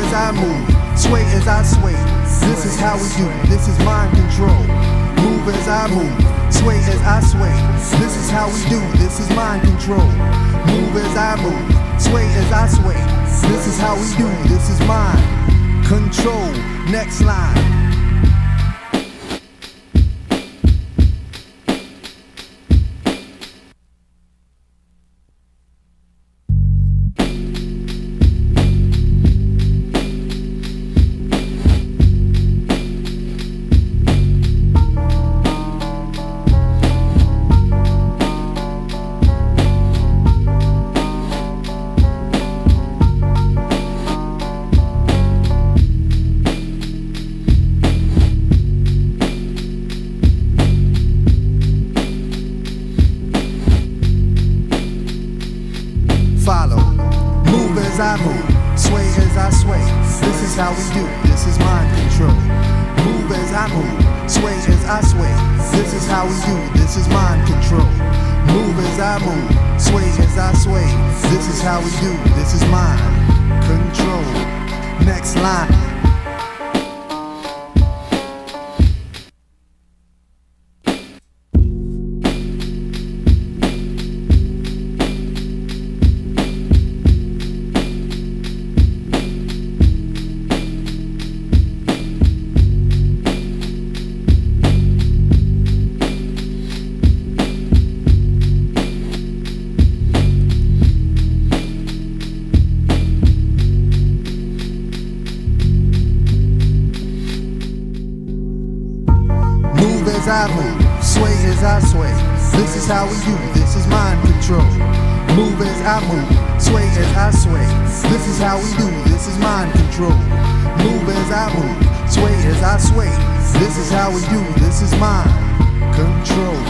I move, sway as I sway. This is how we do, this is mind control. Move as I move, sway as I sway. This is how we do, this is mind control. Move as I move, sway as I sway. This is how we do, this is mind control. Next line. I move, sway as I sway. This is how we do, this is mind control. Move as I move, sway as I sway. This is how we do, this is mind control. Move as I move, sway as I sway. This is how we do, this is mind control. Next line. As I move, sway as I sway. This is how we do, this is mind control. Move as I move, sway as I sway. This is how we do, this is mind control. Move as I move, sway as I sway. This is how we do, this is mind control.